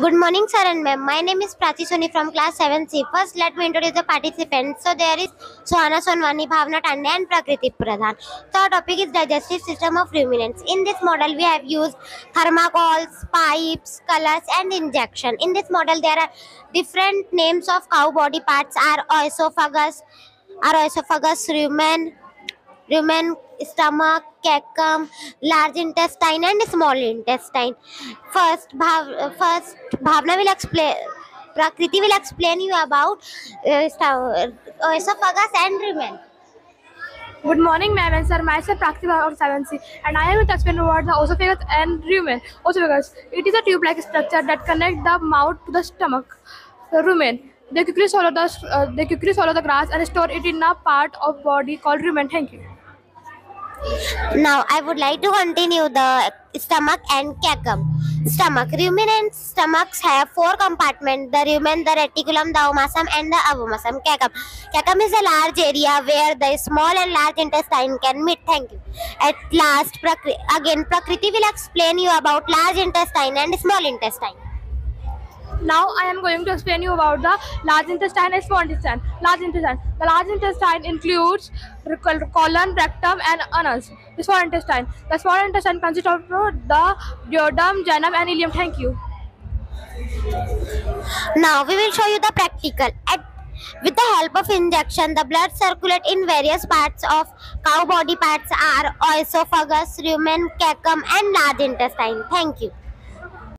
Good morning, sir and ma'am. My name is Prachi Soni from class 7C. First, let me introduce the participants. So, there is Sohana Sonwani, Bhavna Tande, and Prakriti Pradhan. Our topic is digestive system of ruminants. In this model, we have used thermocols, pipes, colors, and injection. In this model, there are different names of cow body parts are oesophagus, are oesophagus, rumen, rumen, stomach, cecum, large intestine, and small intestine. First, Bhav, first Bhavna will explain. Prakriti will explain you about uh, oesophagus and rumen. Good morning, ma'am and sir. Myself Prakriti of 7C, and I am going to explain about the esophagus and rumen. Esophagus. It is a tube-like structure that connects the mouth to the stomach. The rumen. They quickly swallow the uh, they quickly swallow the grass and store it in a part of body called rumen. Thank you. Now, I would like to continue the stomach and cecum. Stomach. Ruminant stomachs have four compartments the rumen, the reticulum, the omasum, and the abomasum. Cecum. Cecum is a large area where the small and large intestine can meet. Thank you. At last, Prakri- again, Prakriti will explain you about large intestine and small intestine. Now I am going to explain you about the large intestine and small intestine. Large intestine. The large intestine includes colon, rectum, and anus. The small intestine. The small intestine consists of the duodenum, jejunum, and ileum. Thank you. Now we will show you the practical. At, with the help of injection, the blood circulate in various parts of cow body parts are oesophagus, rumen, cecum, and large intestine. Thank you.